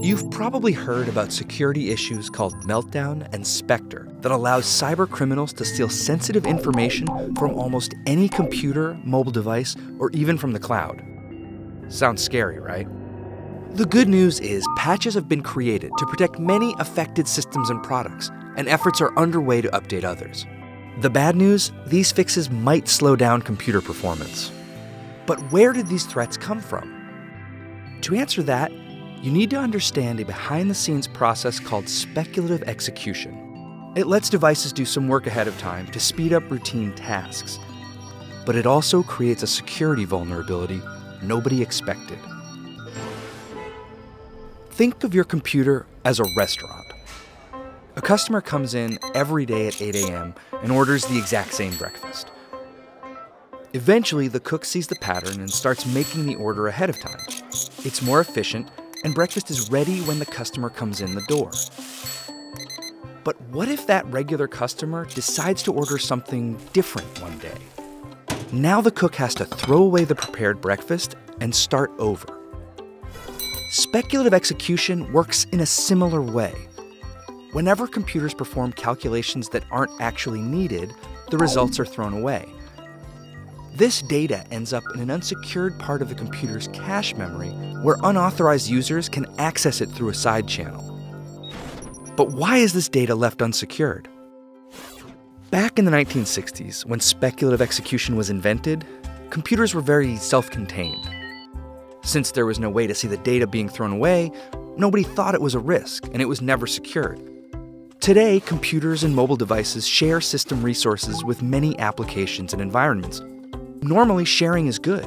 You've probably heard about security issues called Meltdown and Spectre that allows cyber criminals to steal sensitive information from almost any computer, mobile device, or even from the cloud. Sounds scary, right? The good news is patches have been created to protect many affected systems and products, and efforts are underway to update others. The bad news these fixes might slow down computer performance. But where did these threats come from? To answer that, you need to understand a behind the scenes process called speculative execution. It lets devices do some work ahead of time to speed up routine tasks, but it also creates a security vulnerability nobody expected. Think of your computer as a restaurant. A customer comes in every day at 8 a.m. and orders the exact same breakfast. Eventually, the cook sees the pattern and starts making the order ahead of time. It's more efficient, and breakfast is ready when the customer comes in the door. But what if that regular customer decides to order something different one day? Now the cook has to throw away the prepared breakfast and start over. Speculative execution works in a similar way. Whenever computers perform calculations that aren't actually needed, the results are thrown away. This data ends up in an unsecured part of the computer's cache memory where unauthorized users can access it through a side channel. But why is this data left unsecured? Back in the 1960s, when speculative execution was invented, computers were very self contained. Since there was no way to see the data being thrown away, nobody thought it was a risk and it was never secured. Today, computers and mobile devices share system resources with many applications and environments. Normally, sharing is good,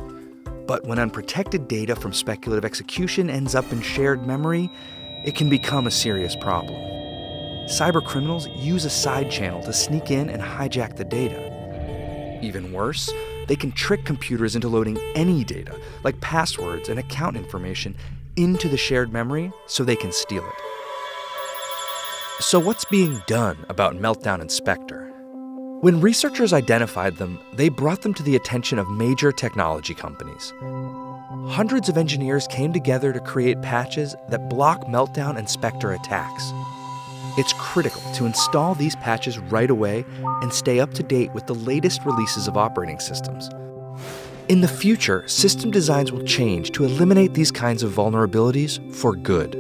but when unprotected data from speculative execution ends up in shared memory, it can become a serious problem. Cybercriminals use a side channel to sneak in and hijack the data. Even worse, they can trick computers into loading any data, like passwords and account information, into the shared memory so they can steal it. So, what's being done about Meltdown and Spectre? When researchers identified them, they brought them to the attention of major technology companies. Hundreds of engineers came together to create patches that block Meltdown and Spectre attacks. It's critical to install these patches right away and stay up to date with the latest releases of operating systems. In the future, system designs will change to eliminate these kinds of vulnerabilities for good.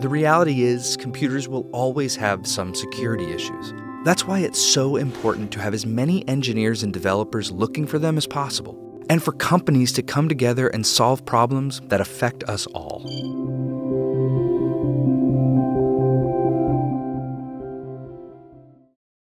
The reality is, computers will always have some security issues. That's why it's so important to have as many engineers and developers looking for them as possible, and for companies to come together and solve problems that affect us all.